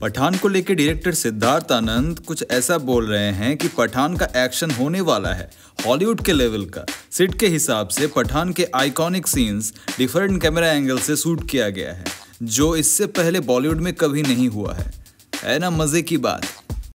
पठान को लेकर डायरेक्टर सिद्धार्थ आनंद कुछ ऐसा बोल रहे हैं कि पठान का एक्शन होने वाला है हॉलीवुड के लेवल का। सिट के हिसाब से पठान के iconic scenes different camera angle से शूट किया गया है, जो इससे पहले बॉलीवुड में कभी नहीं हुआ है। है ना, मज़े की बात?